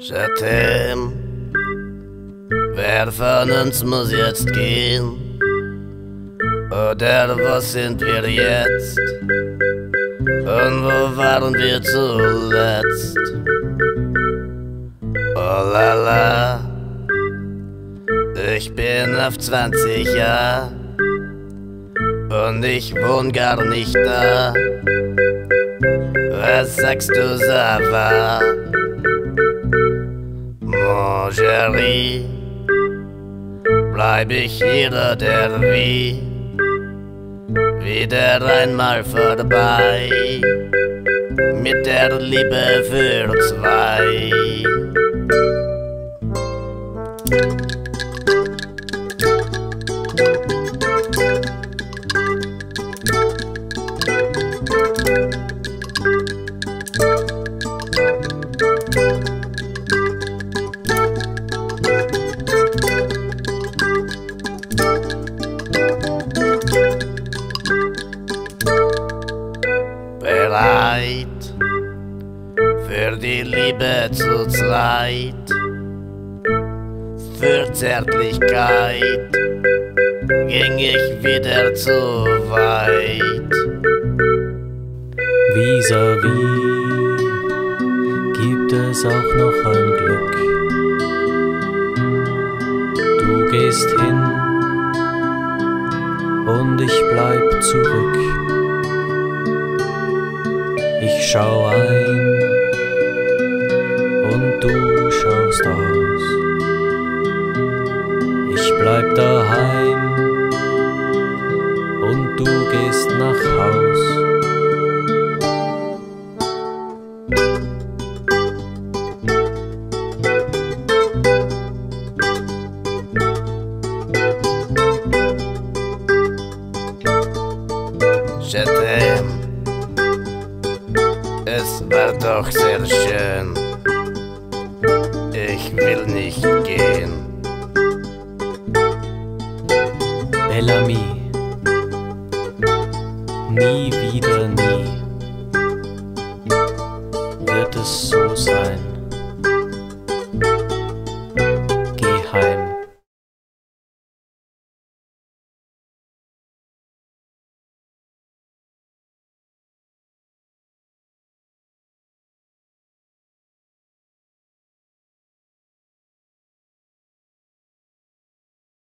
Chatem, wer von uns muss jetzt gehen? Oder wo sind wir jetzt? Und wo waren wir zuletzt? Oh la la, ich bin auf 20 Jahre und ich wohn gar nicht da. Was sagst du, Sava? Chéri, bleib ich hier oder wie? Wieder einmal vorbei mit der Liebe für zwei. Liebe zu zweit, für Zärtlichkeit ging ich wieder zu weit. Vis-à-vis gibt es auch noch ein Glück. Du gehst hin und ich bleib zurück. Ich schau ein du schaust aus. Ich bleib daheim und du gehst nach Haus. Es war doch sehr schön. Ich will nicht gehen. Bellamy, nie wieder nie